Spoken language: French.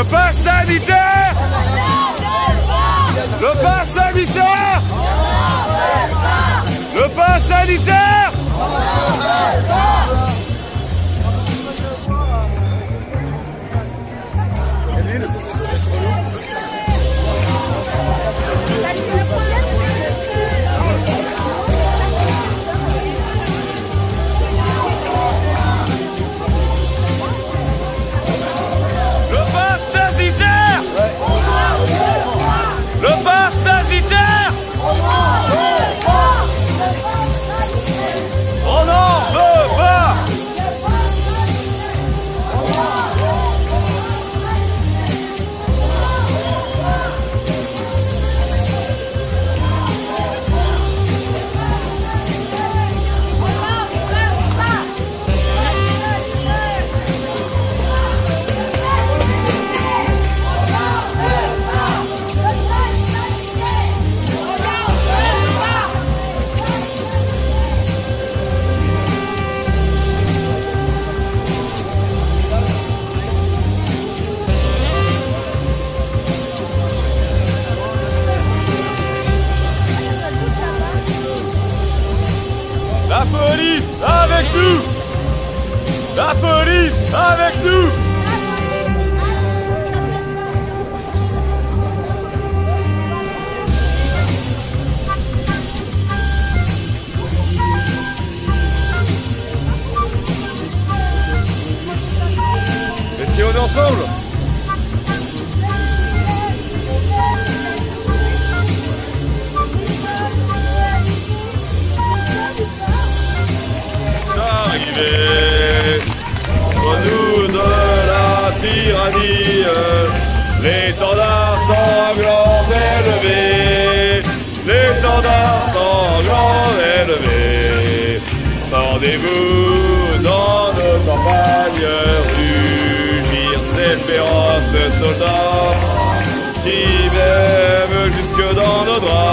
Le pass sanitaire Le pass sanitaire Le pass sanitaire La police avec nous. Et si on est ensemble? Entre nous de la tyrannie L'étendard sanglant élevé L'étendard sanglant élevé Tendez-vous dans nos campagnes Rugir ces féroces soldats Qui m'aiment jusque dans nos draps